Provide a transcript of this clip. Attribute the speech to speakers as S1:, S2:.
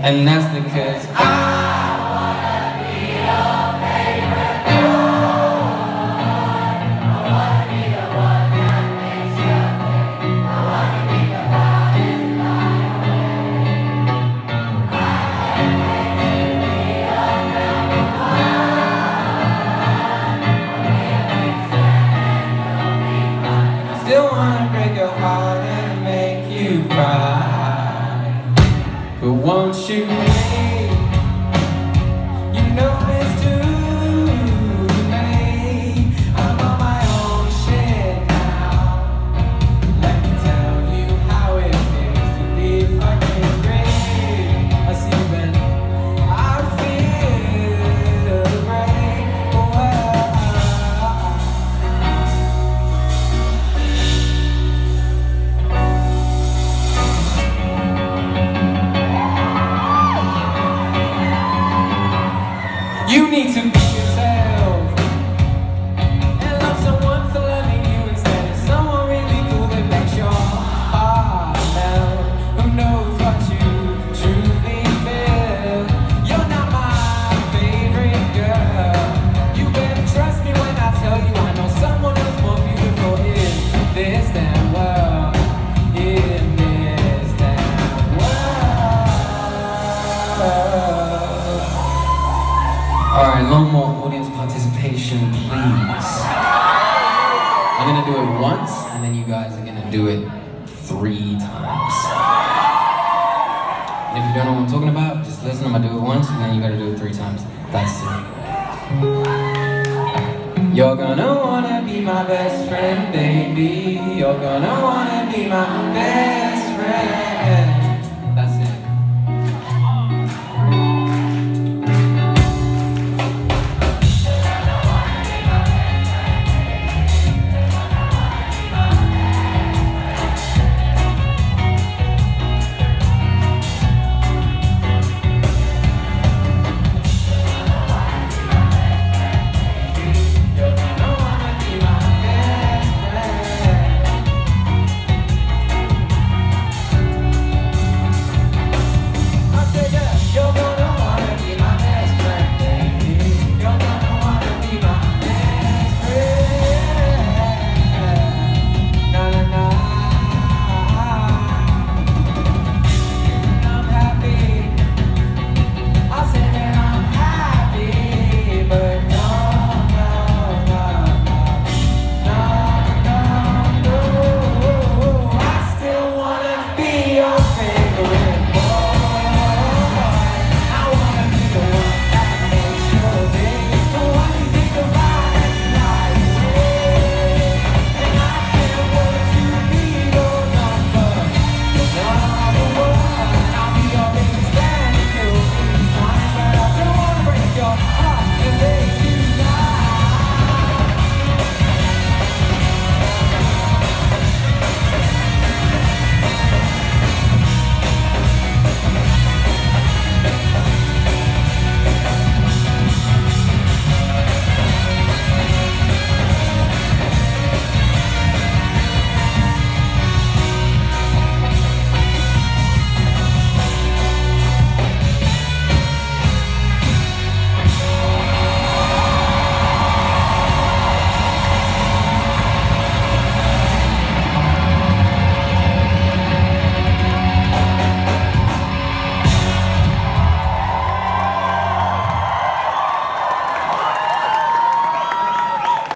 S1: And that's because I won't you You need to No more audience participation, please. I'm gonna do it once, and then you guys are gonna do it three times. And if you don't know what I'm talking about, just listen. I'm gonna do it once, and then you gotta do it three times. That's it. You're gonna wanna be my best friend, baby. You're gonna wanna be my best friend.